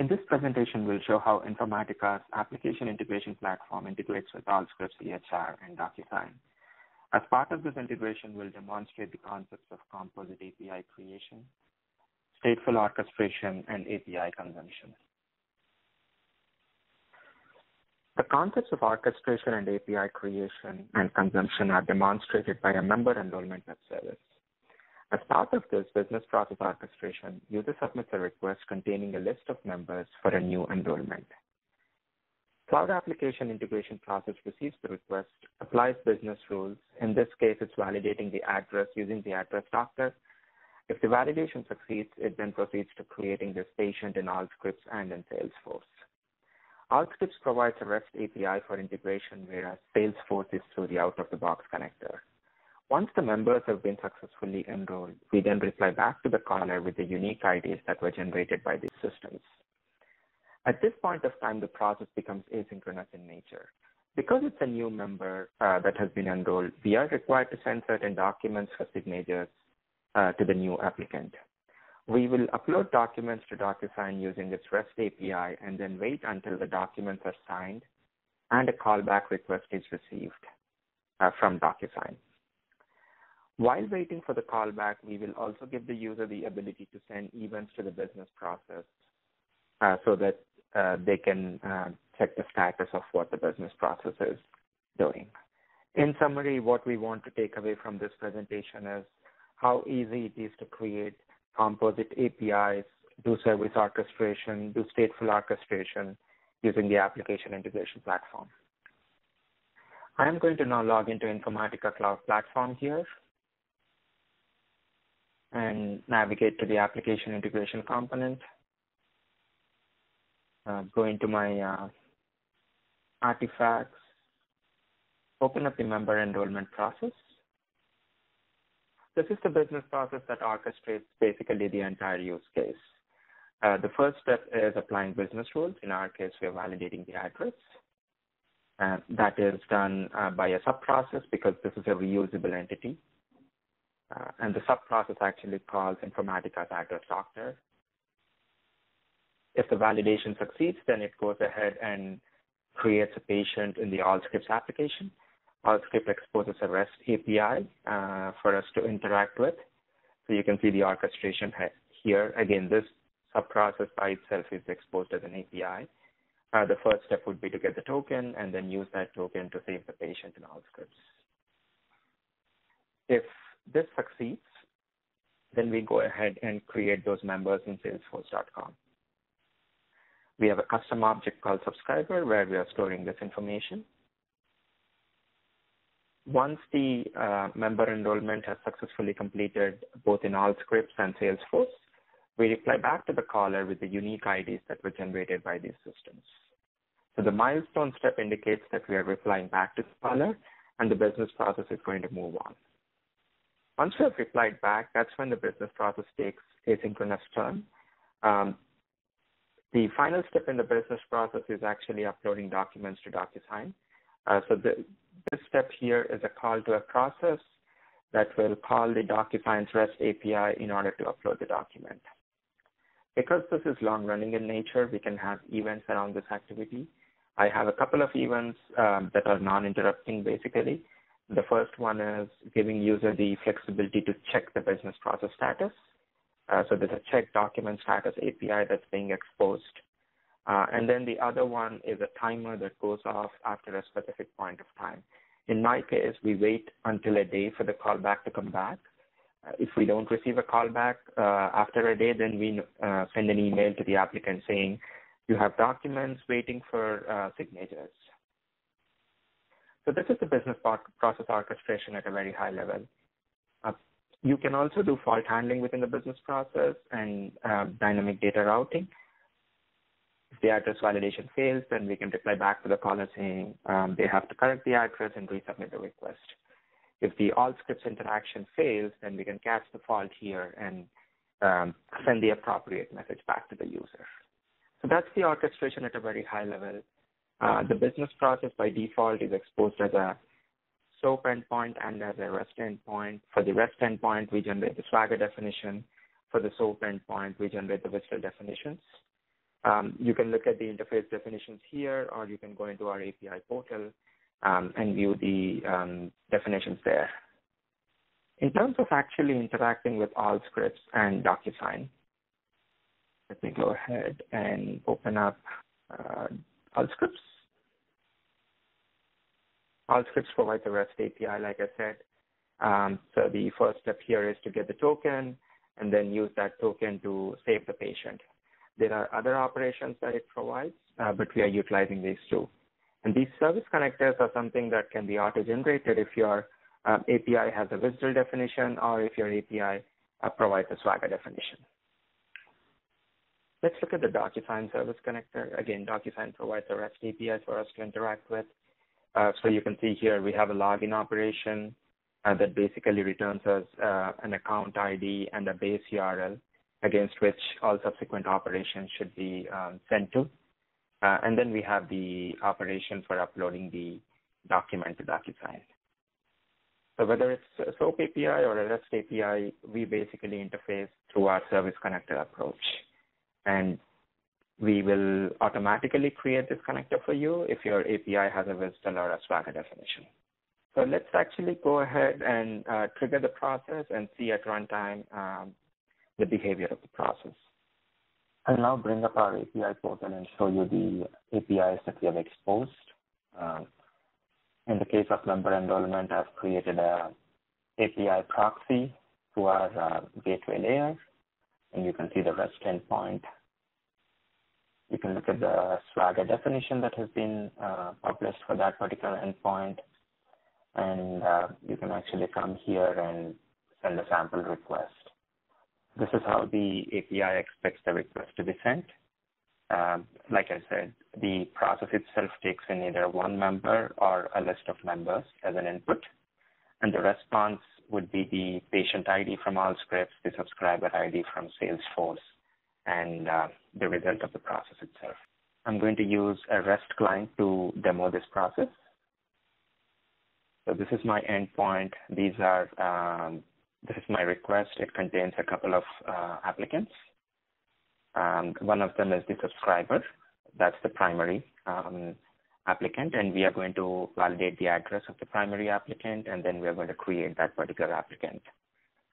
In this presentation, we'll show how Informatica's application integration platform integrates with Allscripts EHR and DocuSign. As part of this integration, we'll demonstrate the concepts of composite API creation, stateful orchestration, and API consumption. The concepts of orchestration and API creation and consumption are demonstrated by a member enrollment web service. As part of this business process orchestration, user submits a request containing a list of members for a new enrollment. Cloud application integration process receives the request, applies business rules. In this case, it's validating the address using the address doctor. If the validation succeeds, it then proceeds to creating this patient in Allscripts and in Salesforce. Allscripts provides a REST API for integration, whereas Salesforce is through the out-of-the-box connector. Once the members have been successfully enrolled, we then reply back to the caller with the unique IDs that were generated by these systems. At this point of time, the process becomes asynchronous in nature. Because it's a new member uh, that has been enrolled, we are required to send certain documents for signatures uh, to the new applicant. We will upload documents to DocuSign using its REST API and then wait until the documents are signed and a callback request is received uh, from DocuSign. While waiting for the callback, we will also give the user the ability to send events to the business process uh, so that uh, they can uh, check the status of what the business process is doing. In summary, what we want to take away from this presentation is how easy it is to create composite APIs, do service orchestration, do stateful orchestration using the application integration platform. I'm going to now log into Informatica Cloud Platform here and navigate to the application integration component. Uh, go into my uh, artifacts, open up the member enrollment process. This is the business process that orchestrates basically the entire use case. Uh, the first step is applying business rules. In our case, we are validating the address. Uh, that is done uh, by a sub-process because this is a reusable entity. Uh, and the sub-process actually calls Informatica's address doctor. If the validation succeeds, then it goes ahead and creates a patient in the Allscripts application. Allscript exposes a REST API uh, for us to interact with. So you can see the orchestration here. Again, this sub-process by itself is exposed as an API. Uh, the first step would be to get the token and then use that token to save the patient in Allscripts. If this succeeds, then we go ahead and create those members in salesforce.com. We have a custom object called subscriber where we are storing this information. Once the uh, member enrollment has successfully completed both in Allscripts and Salesforce, we reply back to the caller with the unique IDs that were generated by these systems. So the milestone step indicates that we are replying back to the caller and the business process is going to move on. Once we have replied back, that's when the business process takes asynchronous turn. Um, the final step in the business process is actually uploading documents to DocuSign. Uh, so the, this step here is a call to a process that will call the DocuSign's REST API in order to upload the document. Because this is long running in nature, we can have events around this activity. I have a couple of events um, that are non-interrupting basically. The first one is giving user the flexibility to check the business process status. Uh, so there's a check document status API that's being exposed. Uh, and then the other one is a timer that goes off after a specific point of time. In my case, we wait until a day for the callback to come back. Uh, if we don't receive a callback uh, after a day, then we uh, send an email to the applicant saying, you have documents waiting for uh, signatures. So this is the business process orchestration at a very high level. Uh, you can also do fault handling within the business process and uh, dynamic data routing. If the address validation fails, then we can reply back to the caller saying um, they have to correct the address and resubmit the request. If the Allscripts interaction fails, then we can catch the fault here and um, send the appropriate message back to the user. So that's the orchestration at a very high level. Uh, the business process by default is exposed as a SOAP endpoint and as a REST endpoint. For the REST endpoint, we generate the Swagger definition. For the SOAP endpoint, we generate the WSDL definitions. Um, you can look at the interface definitions here, or you can go into our API portal um, and view the um, definitions there. In terms of actually interacting with Allscripts and DocuSign, let me go ahead and open up uh, Allscripts. Allscripts provides a REST API, like I said. Um, so the first step here is to get the token and then use that token to save the patient. There are other operations that it provides, uh, but we are utilizing these two. And these service connectors are something that can be auto-generated if your uh, API has a WSDL definition or if your API uh, provides a Swagger definition. Let's look at the DocuSign service connector. Again, DocuSign provides a REST API for us to interact with. Uh, so you can see here we have a login operation uh, that basically returns us uh, an account ID and a base URL against which all subsequent operations should be um, sent to. Uh, and then we have the operation for uploading the document to DocuSign. So whether it's a SOAP API or a REST API, we basically interface through our service connector approach. And we will automatically create this connector for you if your API has a WSDL or a Swagger definition. So let's actually go ahead and uh, trigger the process and see at runtime um, the behavior of the process. I'll now bring up our API portal and show you the APIs that we have exposed. Uh, in the case of member enrollment, I've created a API proxy to our uh, gateway layer, and you can see the REST endpoint. You can look at the Swagger definition that has been uh, published for that particular endpoint, and uh, you can actually come here and send a sample request. This is how the API expects the request to be sent. Um, like I said, the process itself takes in either one member or a list of members as an input, and the response would be the patient ID from Allscripts, the subscriber ID from Salesforce, and uh, the result of the process itself. I'm going to use a REST client to demo this process. So this is my endpoint. These are um, this is my request. It contains a couple of uh, applicants. Um, one of them is the subscriber. That's the primary um, applicant, and we are going to validate the address of the primary applicant, and then we are going to create that particular applicant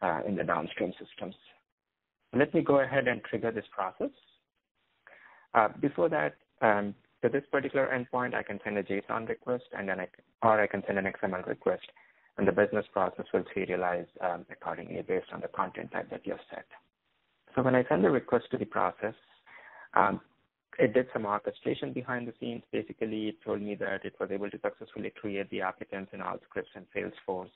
uh, in the downstream systems. Let me go ahead and trigger this process. Uh, before that, um, to this particular endpoint, I can send a JSON request, and then I, or I can send an XML request, and the business process will serialize um, accordingly based on the content type that you have set. So when I send the request to the process, um, it did some orchestration behind the scenes. Basically, it told me that it was able to successfully create the applicants in Allscripts and Salesforce.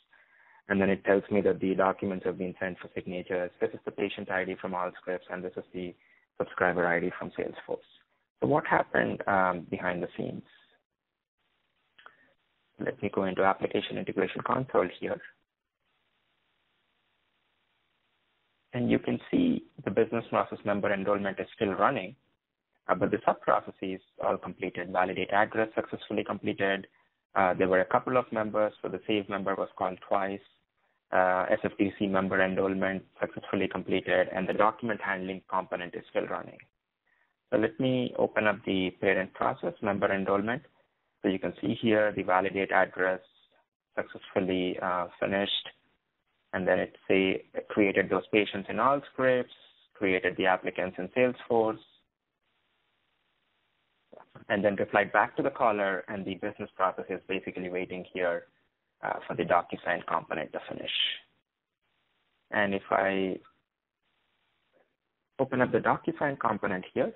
And then it tells me that the documents have been sent for signatures. This is the patient ID from Allscripts, and this is the subscriber ID from Salesforce. So what happened um, behind the scenes? Let me go into Application Integration Console here. And you can see the business process member enrollment is still running, uh, but the sub-processes all completed. Validate address successfully completed. Uh, there were a couple of members, so the save member was called twice. Uh, SFDC member enrollment successfully completed, and the document handling component is still running. So let me open up the parent process, member enrollment. So you can see here the validate address successfully uh, finished and then it say created those patients in Allscripts, created the applicants in Salesforce, and then replied back to the caller, and the business process is basically waiting here uh, for the DocuSign component to finish. And if I open up the DocuSign component here,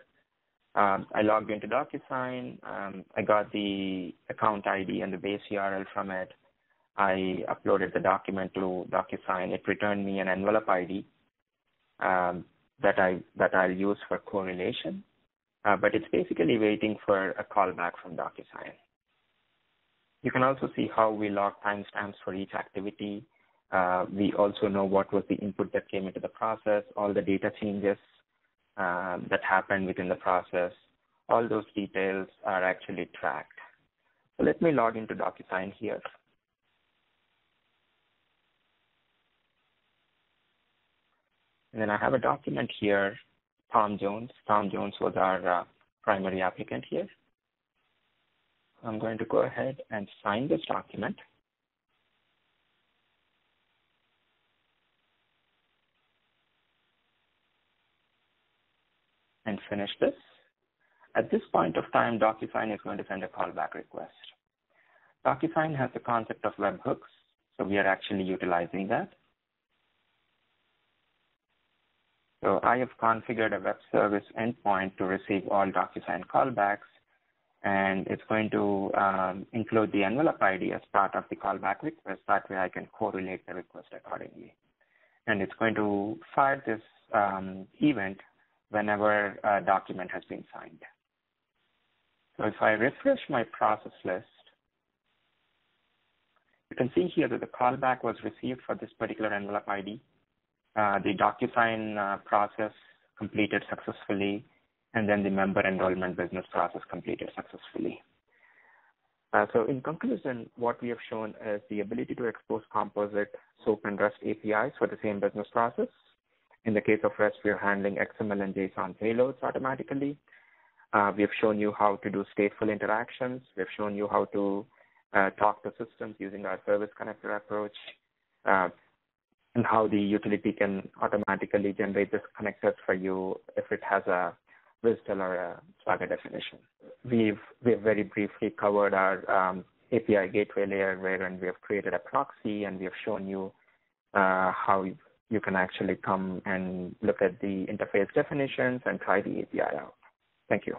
um, I logged into DocuSign. Um, I got the account ID and the base URL from it. I uploaded the document to DocuSign. It returned me an envelope ID um, that I that I'll use for correlation, uh, but it's basically waiting for a callback from DocuSign. You can also see how we log timestamps for each activity. Uh, we also know what was the input that came into the process, all the data changes uh, that happened within the process. All those details are actually tracked. So let me log into DocuSign here. And then I have a document here Tom Jones. Tom Jones was our uh, primary applicant here. I'm going to go ahead and sign this document. And finish this. At this point of time, DocuSign is going to send a callback request. DocuSign has the concept of webhooks, so we are actually utilizing that. So I have configured a web service endpoint to receive all DocuSign callbacks, and it's going to um, include the envelope ID as part of the callback request. That way I can correlate the request accordingly. And it's going to fire this um, event whenever a document has been signed. So if I refresh my process list, you can see here that the callback was received for this particular envelope ID. Uh, the DocuSign uh, process completed successfully, and then the member enrollment business process completed successfully. Uh, so in conclusion, what we have shown is the ability to expose composite SOAP and REST APIs for the same business process. In the case of REST, we are handling XML and JSON payloads automatically. Uh, we have shown you how to do stateful interactions. We have shown you how to uh, talk to systems using our service connector approach, uh, and how the utility can automatically generate this connectors for you if it has a WSDL or a Swagger definition. We've we've very briefly covered our um, API gateway layer wherein we have created a proxy and we have shown you uh, how you can actually come and look at the interface definitions and try the API out. Thank you.